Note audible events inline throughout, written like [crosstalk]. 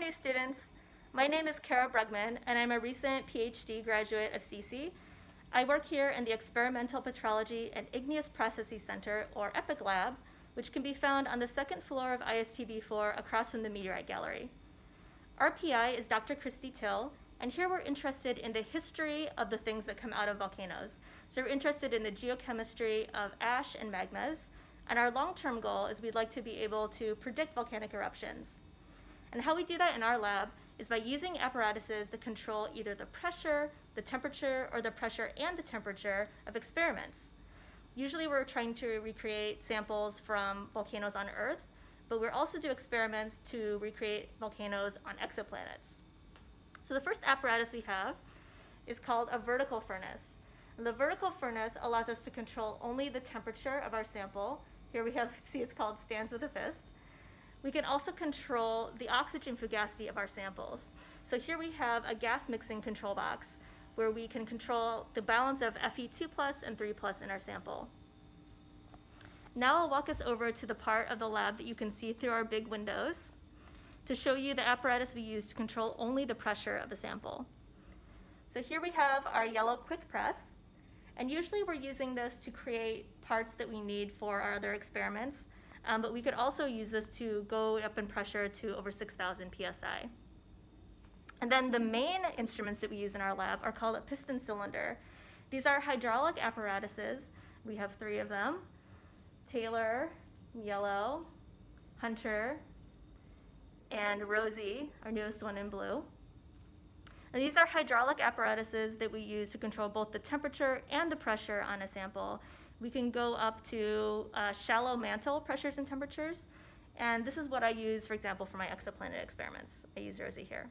new students. My name is Kara Brugman, and I'm a recent PhD graduate of SESE. I work here in the Experimental Petrology and Igneous Processes Center, or EPIC Lab, which can be found on the second floor of ISTB4 across from the Meteorite Gallery. Our PI is Dr. Christy Till, and here we're interested in the history of the things that come out of volcanoes. So we're interested in the geochemistry of ash and magmas, and our long-term goal is we'd like to be able to predict volcanic eruptions. And how we do that in our lab is by using apparatuses that control either the pressure, the temperature, or the pressure and the temperature of experiments. Usually we're trying to recreate samples from volcanoes on Earth, but we also do experiments to recreate volcanoes on exoplanets. So the first apparatus we have is called a vertical furnace. And the vertical furnace allows us to control only the temperature of our sample. Here we have, [laughs] see it's called stands with a fist. We can also control the oxygen fugacity of our samples. So here we have a gas mixing control box where we can control the balance of Fe2 plus and 3 plus in our sample. Now I'll walk us over to the part of the lab that you can see through our big windows to show you the apparatus we use to control only the pressure of the sample. So here we have our yellow quick press, and usually we're using this to create parts that we need for our other experiments, um, but we could also use this to go up in pressure to over 6,000 psi. And then the main instruments that we use in our lab are called a piston cylinder. These are hydraulic apparatuses. We have three of them. Taylor, Yellow, Hunter, and Rosie, our newest one in blue. And these are hydraulic apparatuses that we use to control both the temperature and the pressure on a sample. We can go up to uh, shallow mantle pressures and temperatures. And this is what I use, for example, for my exoplanet experiments. I use Rosie here.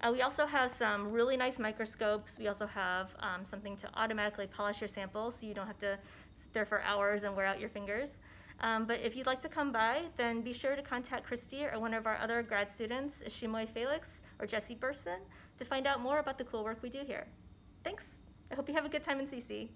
Uh, we also have some really nice microscopes. We also have um, something to automatically polish your samples so you don't have to sit there for hours and wear out your fingers. Um, but if you'd like to come by, then be sure to contact Christy or one of our other grad students, Ishimoy Felix or Jesse Burson, to find out more about the cool work we do here. Thanks. I hope you have a good time in SESE.